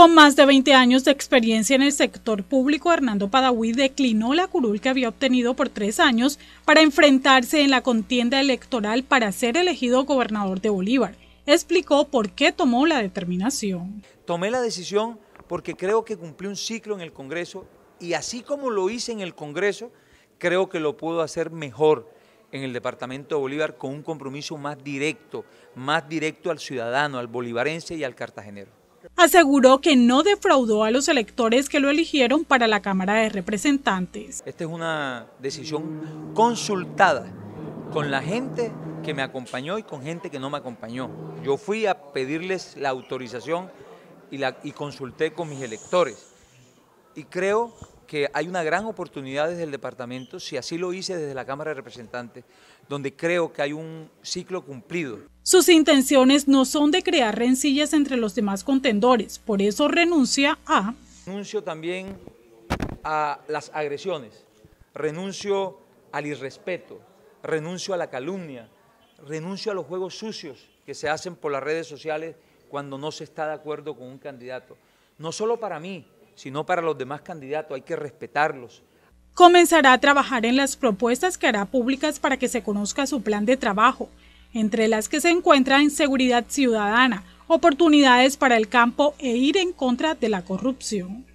Con más de 20 años de experiencia en el sector público, Hernando Padawi declinó la curul que había obtenido por tres años para enfrentarse en la contienda electoral para ser elegido gobernador de Bolívar. Explicó por qué tomó la determinación. Tomé la decisión porque creo que cumplí un ciclo en el Congreso y así como lo hice en el Congreso, creo que lo puedo hacer mejor en el departamento de Bolívar con un compromiso más directo, más directo al ciudadano, al bolivarense y al cartagenero aseguró que no defraudó a los electores que lo eligieron para la Cámara de Representantes. Esta es una decisión consultada con la gente que me acompañó y con gente que no me acompañó. Yo fui a pedirles la autorización y, y consulté con mis electores. Y creo que hay una gran oportunidad desde el departamento, si así lo hice desde la Cámara de Representantes, donde creo que hay un ciclo cumplido. Sus intenciones no son de crear rencillas entre los demás contendores, por eso renuncia a... Renuncio también a las agresiones, renuncio al irrespeto, renuncio a la calumnia, renuncio a los juegos sucios que se hacen por las redes sociales cuando no se está de acuerdo con un candidato. No solo para mí, sino para los demás candidatos, hay que respetarlos. Comenzará a trabajar en las propuestas que hará públicas para que se conozca su plan de trabajo, entre las que se encuentra en seguridad ciudadana, oportunidades para el campo e ir en contra de la corrupción.